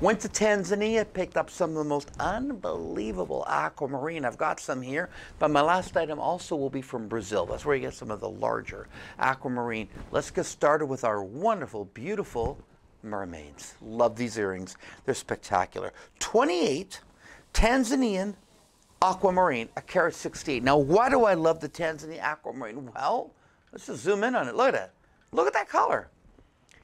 Went to Tanzania, picked up some of the most unbelievable aquamarine. I've got some here, but my last item also will be from Brazil. That's where you get some of the larger aquamarine. Let's get started with our wonderful, beautiful mermaids. Love these earrings. They're spectacular. 28 Tanzanian aquamarine, a carat 68. Now, why do I love the Tanzanian aquamarine? Well, let's just zoom in on it. Look at it. Look at that color.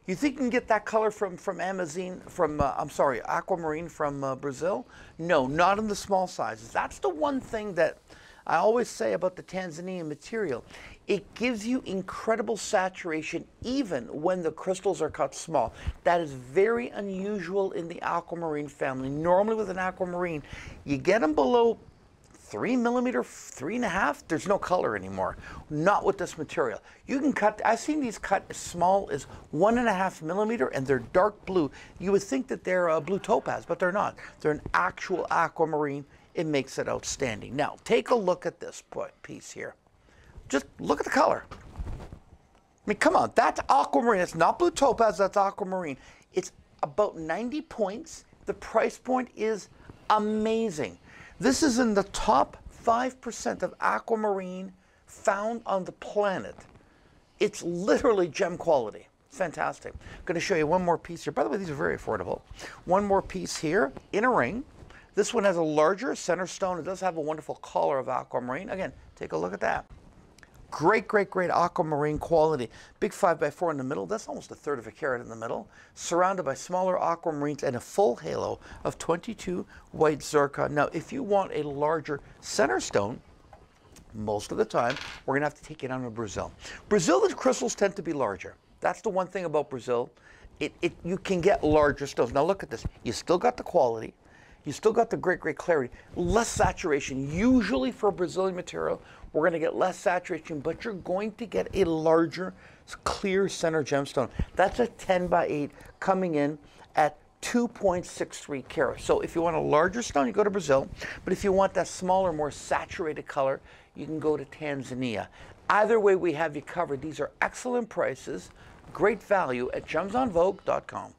You think you can get that color from from Amazon, from uh, I'm sorry, aquamarine from uh, Brazil? No, not in the small sizes. That's the one thing that I always say about the Tanzanian material. It gives you incredible saturation even when the crystals are cut small. That is very unusual in the aquamarine family. Normally with an aquamarine, you get them below three millimeter, three and a half, there's no color anymore. Not with this material. You can cut, I've seen these cut as small as one and a half millimeter and they're dark blue. You would think that they're a blue topaz, but they're not. They're an actual aquamarine. It makes it outstanding. Now, take a look at this piece here. Just look at the color. I mean, come on, that's aquamarine. It's not blue topaz, that's aquamarine. It's about 90 points. The price point is amazing. This is in the top 5% of aquamarine found on the planet. It's literally gem quality. Fantastic. I'm going to show you one more piece here. By the way, these are very affordable. One more piece here in a ring. This one has a larger center stone. It does have a wonderful color of aquamarine. Again, take a look at that. Great, great, great aquamarine quality. Big 5x4 in the middle. That's almost a third of a carat in the middle. Surrounded by smaller aquamarines and a full halo of 22 white zircon. Now, if you want a larger center stone, most of the time, we're going to have to take it out of Brazil. Brazil, the crystals tend to be larger. That's the one thing about Brazil. It, it, you can get larger stones. Now look at this. You still got the quality. You still got the great, great clarity. Less saturation. Usually for Brazilian material, we're going to get less saturation, but you're going to get a larger, clear center gemstone. That's a 10 by 8 coming in at 2.63 carats. So if you want a larger stone, you go to Brazil. But if you want that smaller, more saturated color, you can go to Tanzania. Either way, we have you covered. These are excellent prices, great value at gemsenvogue.com.